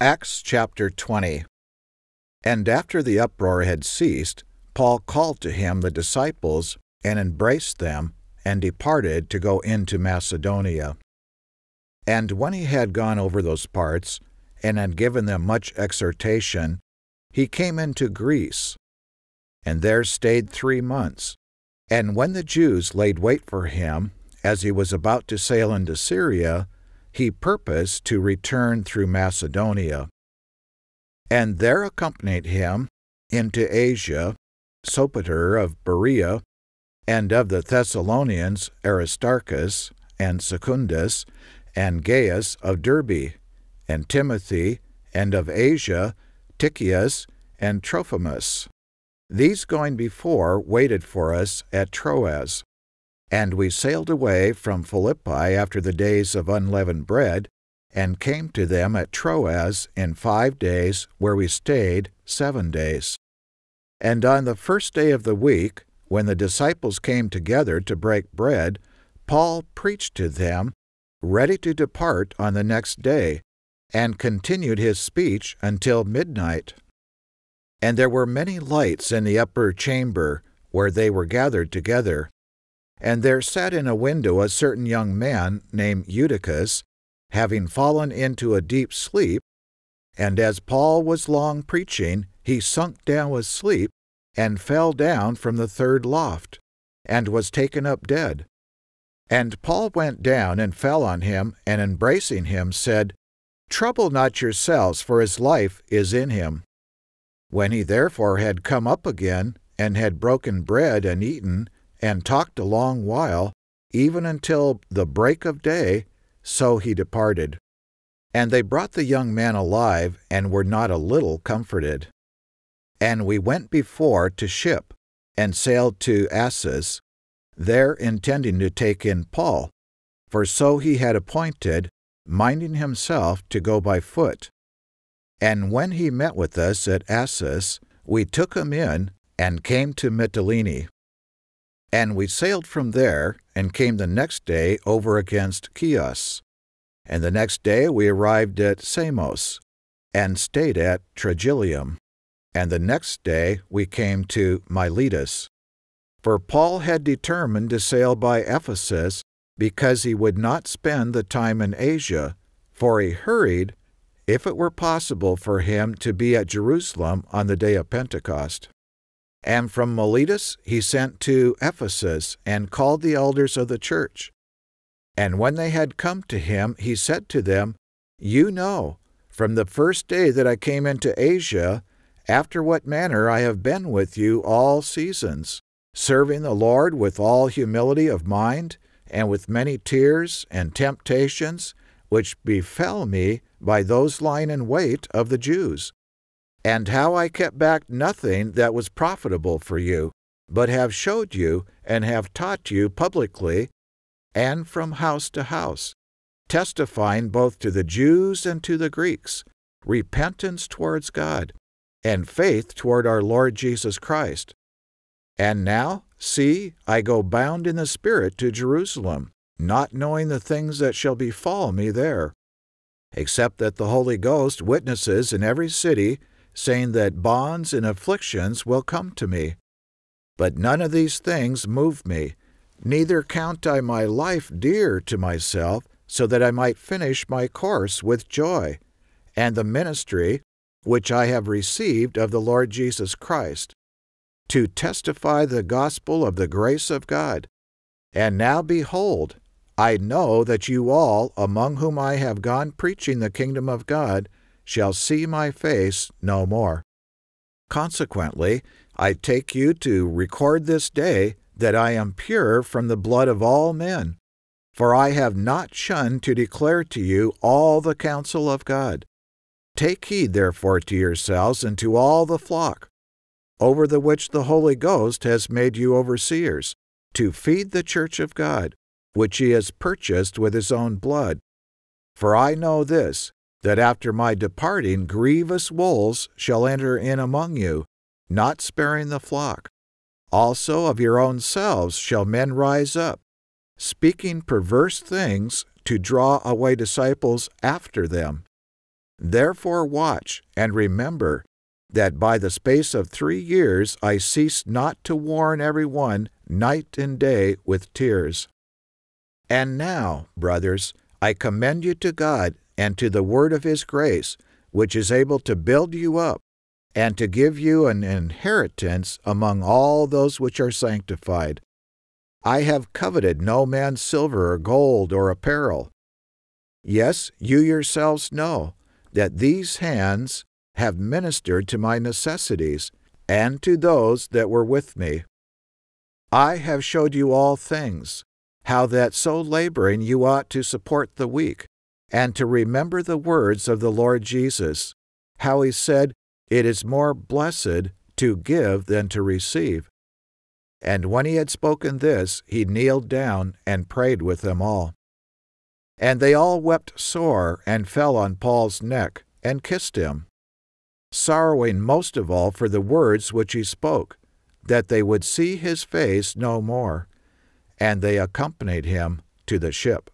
Acts chapter 20 And after the uproar had ceased, Paul called to him the disciples and embraced them and departed to go into Macedonia. And when he had gone over those parts and had given them much exhortation, he came into Greece and there stayed three months. And when the Jews laid wait for him, as he was about to sail into Syria, he purposed to return through Macedonia. And there accompanied him into Asia Sopater of Berea, and of the Thessalonians Aristarchus, and Secundus, and Gaius of Derbe, and Timothy, and of Asia Tychicus, and Trophimus. These going before waited for us at Troas. And we sailed away from Philippi after the days of unleavened bread, and came to them at Troas in five days, where we stayed seven days. And on the first day of the week, when the disciples came together to break bread, Paul preached to them, ready to depart on the next day, and continued his speech until midnight. And there were many lights in the upper chamber where they were gathered together. And there sat in a window a certain young man named Eutychus, having fallen into a deep sleep. And as Paul was long preaching, he sunk down with sleep, and fell down from the third loft, and was taken up dead. And Paul went down and fell on him, and embracing him said, Trouble not yourselves, for his life is in him. When he therefore had come up again, and had broken bread and eaten, and talked a long while, even until the break of day, so he departed. And they brought the young man alive, and were not a little comforted. And we went before to ship, and sailed to Assos, there intending to take in Paul, for so he had appointed, minding himself to go by foot. And when he met with us at Assos, we took him in, and came to Mytilene. And we sailed from there, and came the next day over against Chios. And the next day we arrived at Samos, and stayed at Trogyllium. And the next day we came to Miletus. For Paul had determined to sail by Ephesus, because he would not spend the time in Asia, for he hurried, if it were possible for him to be at Jerusalem on the day of Pentecost. And from Miletus he sent to Ephesus and called the elders of the church. And when they had come to him, he said to them, You know, from the first day that I came into Asia, after what manner I have been with you all seasons, serving the Lord with all humility of mind, and with many tears and temptations, which befell me by those lying in wait of the Jews and how I kept back nothing that was profitable for you, but have showed you and have taught you publicly and from house to house, testifying both to the Jews and to the Greeks repentance towards God and faith toward our Lord Jesus Christ. And now, see, I go bound in the Spirit to Jerusalem, not knowing the things that shall befall me there, except that the Holy Ghost witnesses in every city saying that bonds and afflictions will come to me. But none of these things move me, neither count I my life dear to myself, so that I might finish my course with joy, and the ministry which I have received of the Lord Jesus Christ, to testify the gospel of the grace of God. And now behold, I know that you all, among whom I have gone preaching the kingdom of God, shall see my face no more. Consequently, I take you to record this day that I am pure from the blood of all men, for I have not shunned to declare to you all the counsel of God. Take heed therefore to yourselves and to all the flock, over the which the Holy Ghost has made you overseers, to feed the church of God, which he has purchased with his own blood. For I know this, that after my departing grievous wolves shall enter in among you, not sparing the flock. Also of your own selves shall men rise up, speaking perverse things to draw away disciples after them. Therefore watch, and remember that by the space of three years I ceased not to warn every one night and day with tears. And now, brothers, I commend you to God and to the word of his grace, which is able to build you up and to give you an inheritance among all those which are sanctified. I have coveted no man's silver or gold or apparel. Yes, you yourselves know that these hands have ministered to my necessities and to those that were with me. I have showed you all things, how that so laboring you ought to support the weak, and to remember the words of the Lord Jesus, how he said, It is more blessed to give than to receive. And when he had spoken this, he kneeled down and prayed with them all. And they all wept sore and fell on Paul's neck and kissed him, sorrowing most of all for the words which he spoke, that they would see his face no more. And they accompanied him to the ship.